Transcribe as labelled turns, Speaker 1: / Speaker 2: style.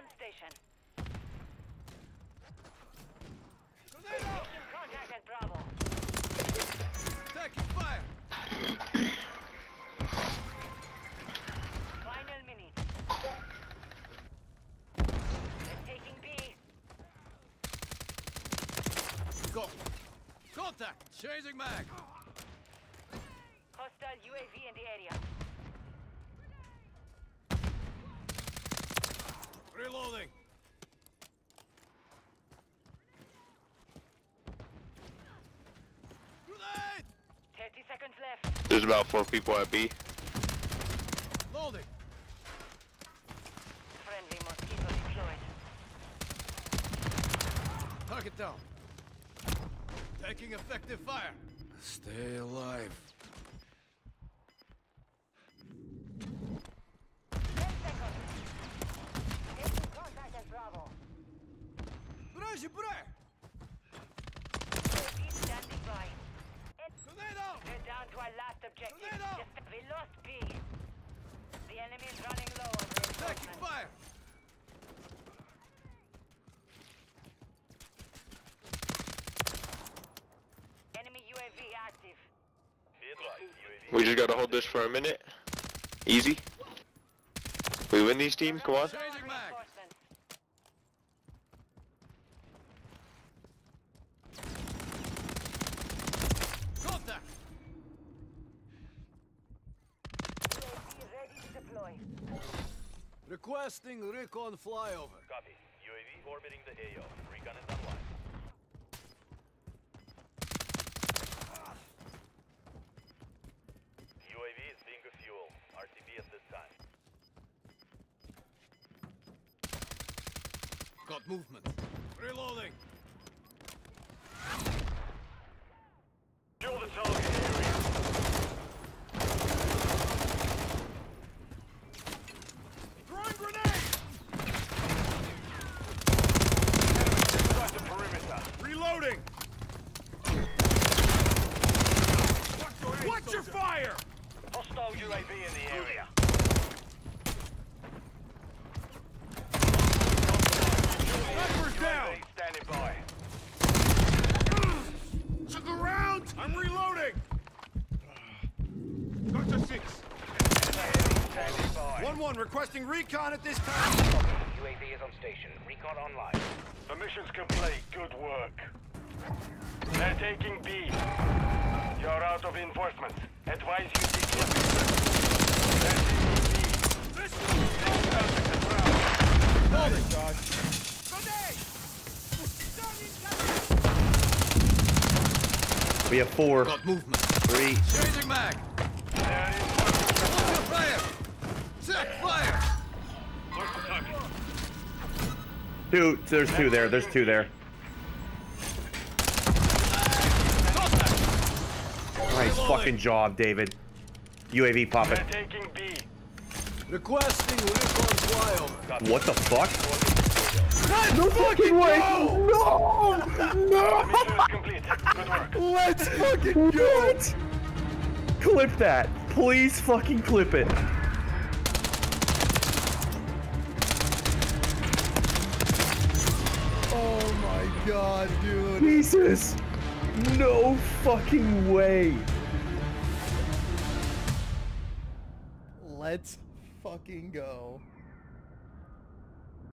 Speaker 1: on station. Making contact at Bravo.
Speaker 2: Taking fire!
Speaker 1: Final minute. They're taking B.
Speaker 2: Go! Contact! Changing mag!
Speaker 1: Hostile UAV in the area.
Speaker 3: There's about four people at B.
Speaker 2: Loading!
Speaker 1: Friendly mosquito deployed.
Speaker 2: Target down. Taking effective fire. Stay alive.
Speaker 1: Objective.
Speaker 2: Tornado!
Speaker 1: Just- we lost B. The enemy is running low on
Speaker 2: Taking fire!
Speaker 1: Enemy UAV active.
Speaker 3: We just gotta hold this for a minute. Easy. We win these teams, come on.
Speaker 2: Changing mag.
Speaker 1: Reinforcements.
Speaker 2: Contact!
Speaker 1: UAV ready to deploy.
Speaker 2: Requesting recon flyover.
Speaker 4: Copy. UAV orbiting the AO. Recon is online. UAV is bingo fuel. RTB at this time.
Speaker 2: Got movement. Reloading.
Speaker 4: Kill the target area.
Speaker 2: Throwing grenade!
Speaker 4: Inside the perimeter.
Speaker 2: Reloading! Watch your fire!
Speaker 4: Hostile UAV in the area.
Speaker 2: Sniper's down!
Speaker 4: UAV standing by.
Speaker 2: Took around! I'm reloading! Got to six.
Speaker 4: Standing by.
Speaker 2: 1-1 requesting recon at this time.
Speaker 5: UAV is on station. Recon online.
Speaker 4: The mission's complete. Good work. They're taking B. You're out of enforcement. Advise you declare. They're taking B.
Speaker 2: This
Speaker 4: Take contact at Bravo.
Speaker 2: Loading!
Speaker 6: We have four,
Speaker 2: Got movement.
Speaker 6: three.
Speaker 2: Changing mag.
Speaker 4: There is
Speaker 2: fire! Check fire!
Speaker 4: What's the target?
Speaker 6: Two, there's two there, there's two there.
Speaker 2: Contact!
Speaker 6: Nice fucking job, David. UAV popping.
Speaker 4: Taking B.
Speaker 2: Requesting recon.
Speaker 6: What the fuck?
Speaker 2: No fucking way!
Speaker 6: No! No!
Speaker 4: Mission is completed. Good work.
Speaker 6: Let's fucking go! Clip that. Please fucking clip it.
Speaker 7: Oh my god, dude.
Speaker 6: Jesus! No fucking way.
Speaker 7: Let's fucking go.